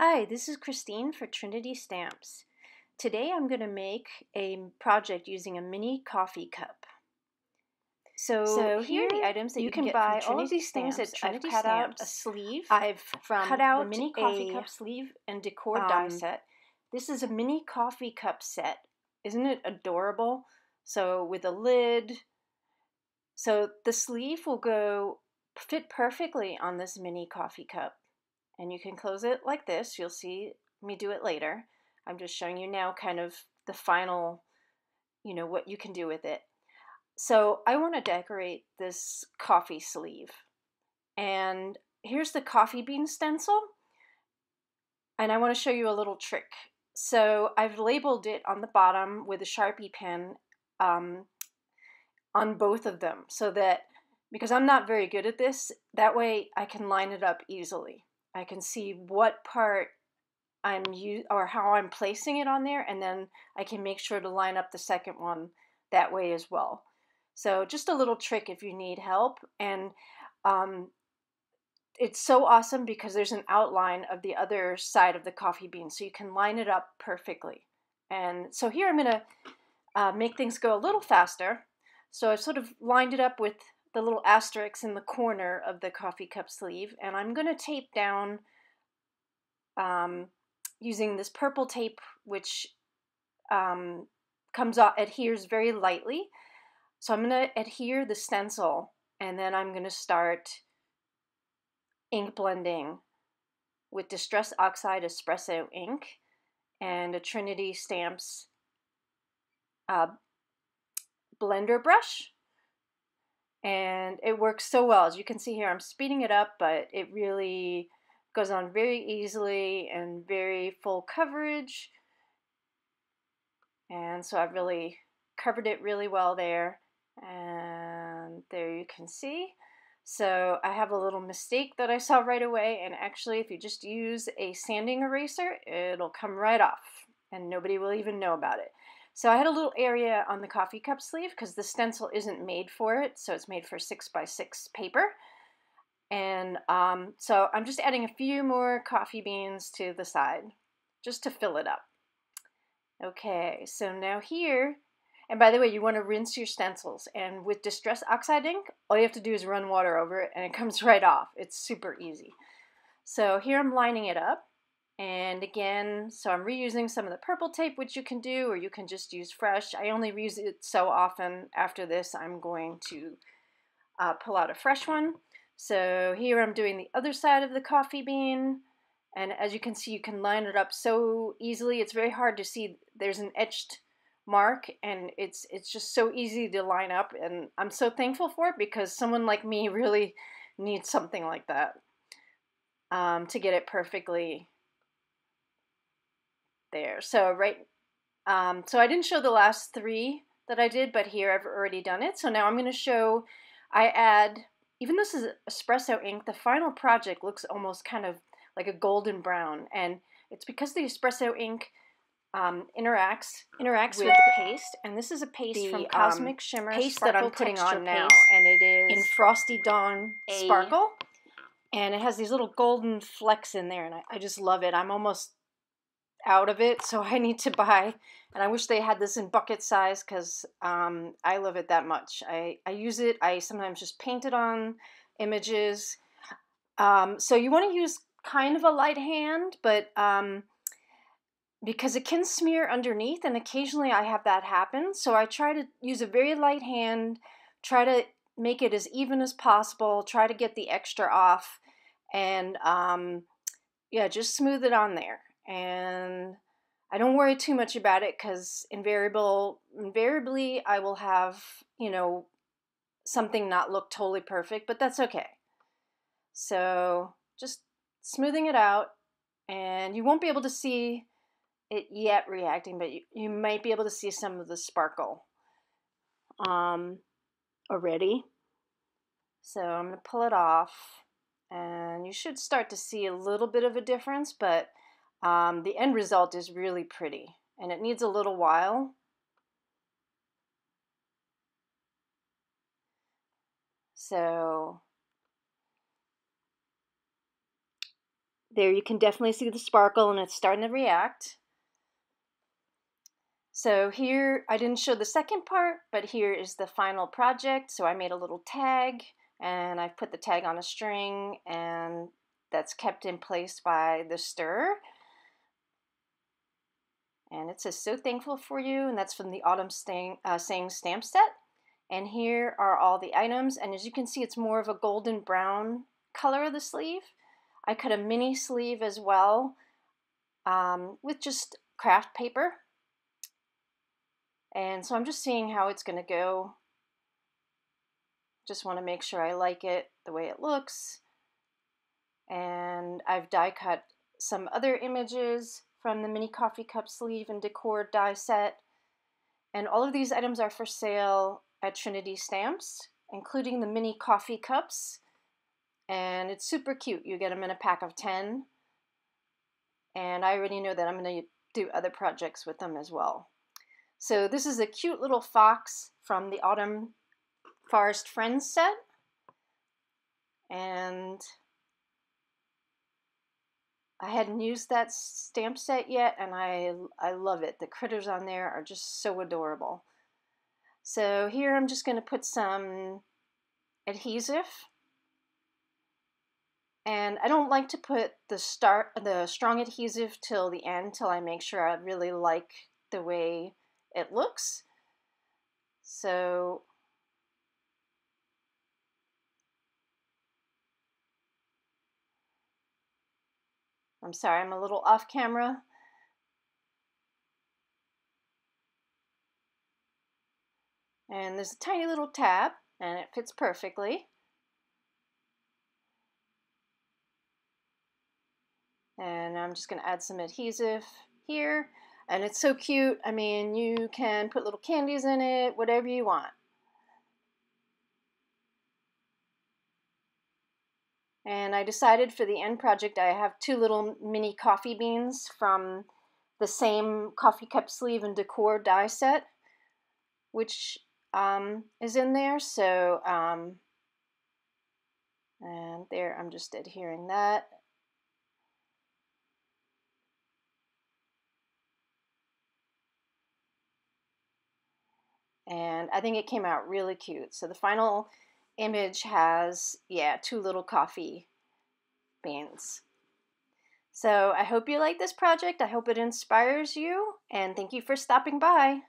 Hi, this is Christine for Trinity Stamps. Today I'm going to make a project using a mini coffee cup. So, So here are the items that you, can, buy. All of Trinity these things that Stamps. I've Trinity cut out a sleeve. I've from cut the out mini coffee a, cup sleeve and decor um, die set. This is a mini coffee cup set. Isn't it adorable? So with a lid. So the sleeve will go fit perfectly on this mini coffee cup. And you can close it like this. You'll see me do it later. I'm just showing you now kind of the final, you know, what you can do with it. So I want to decorate this coffee sleeve. And here's the coffee bean stencil. And I want to show you a little trick. So I've labeled it on the bottom with a Sharpie pen um, on both of them so that, because I'm not very good at this, that way I can line it up easily. I can see what part I'm u- or how I'm placing it on there, and then I can make sure to line up the second one that way as well. So just a little trick if you need help. And um, it's so awesome because there's an outline of the other side of the coffee bean, so you can line it up perfectly. And so here I'm going to uh, make things go a little faster. So I've sort of lined it up with the little asterisks in the corner of the coffee cup sleeve, and I'm going to tape down um, using this purple tape, which um, comes off, adheres very lightly. So I'm going to adhere the stencil, and then I'm going to start ink blending with Distress Oxide Espresso ink and a Trinity Stamps uh, blender brush. And it works so well. As you can see here, I'm speeding it up, but it really goes on very easily and very full coverage. And so I've really covered it really well there. And there you can see. So I have a little mistake that I saw right away, and actually, if you just use a sanding eraser, it'll come right off, and nobody will even know about it. So I had a little area on the coffee cup sleeve because the stencil isn't made for it, so it's made for six by six paper. And um, so I'm just adding a few more coffee beans to the side, just to fill it up. Okay, so now here and by the way, you want to rinse your stencils. And with Distress Oxide ink, all you have to do is run water over it and it comes right off. It's super easy. So here I'm lining it up. And again, so I'm reusing some of the purple tape, which you can do, or you can just use fresh. I only reuse it so often. After this, I'm going to uh, pull out a fresh one. So here I'm doing the other side of the coffee bean. And as you can see, you can line it up so easily. It's very hard to see. There's an etched mark and it's it's just so easy to line up and I'm so thankful for it because someone like me really needs something like that um, to get it perfectly there. So right um, so I didn't show the last three that I did but here I've already done it. So now I'm going to show I add even this is espresso ink the final project looks almost kind of like a golden brown. And it's because the espresso ink um, interacts interacts with, With the paste, and this is a paste the, from um, Cosmic Shimmer paste that I'm putting on now, paste. and it is in Frosty Dawn a- Sparkle, and it has these little golden flecks in there, and I, I just love it. I'm almost out of it, so I need to buy, and I wish they had this in bucket size because um, I love it that much. I I use it. I sometimes just paint it on images. Um, so you want to use kind of a light hand, but um, because it can smear underneath and occasionally I have that happen. So I try to use a very light hand, try to make it as even as possible, try to get the extra off, and um, yeah, just smooth it on there. And I don't worry too much about it because invariable, invariably I will have, you know, something not look totally perfect, but that's okay. So just smoothing it out, and you won't be able to see it yet reacting, but you, you might be able to see some of the sparkle um, already. So I'm going to pull it off, and you should start to see a little bit of a difference, but um, the end result is really pretty, and it needs a little while. So there you can definitely see the sparkle and it's starting to react. So here, I didn't show the second part, but here is the final project. So I made a little tag and I've put the tag on a string and that's kept in place by the stir. And it says, so thankful for you. And that's from the Autumn uh, Saying stamp set. And here are all the items. And as you can see, it's more of a golden brown color of the sleeve. I cut a mini sleeve as well um, with just craft paper. And so I'm just seeing how it's going to go. Just want to make sure I like it the way it looks. And I've die cut some other images from the mini coffee cup sleeve and decor die set. And all of these items are for sale at Trinity Stamps, including the mini coffee cups. And it's super cute. You get them in a pack of 10. And I already know that I'm going to do other projects with them as well. So this is a cute little fox from the Autumn Forest Friends set. And I hadn't used that stamp set yet, and I, I love it. The critters on there are just so adorable. So here I'm just going to put some adhesive. And I don't like to put the start the strong adhesive till the end till I make sure I really like the way it looks. So I'm sorry, I'm a little off camera. And there's a tiny little tab and it fits perfectly. And I'm just going to add some adhesive here. And it's so cute. I mean, you can put little candies in it, whatever you want. And I decided for the end project, I have two little mini coffee beans from the same coffee cup sleeve and decor die set, which um, is in there. So, um, and there, I'm just adhering that. And I think it came out really cute. So the final image has, yeah, two little coffee beans. So I hope you like this project. I hope it inspires you, and thank you for stopping by.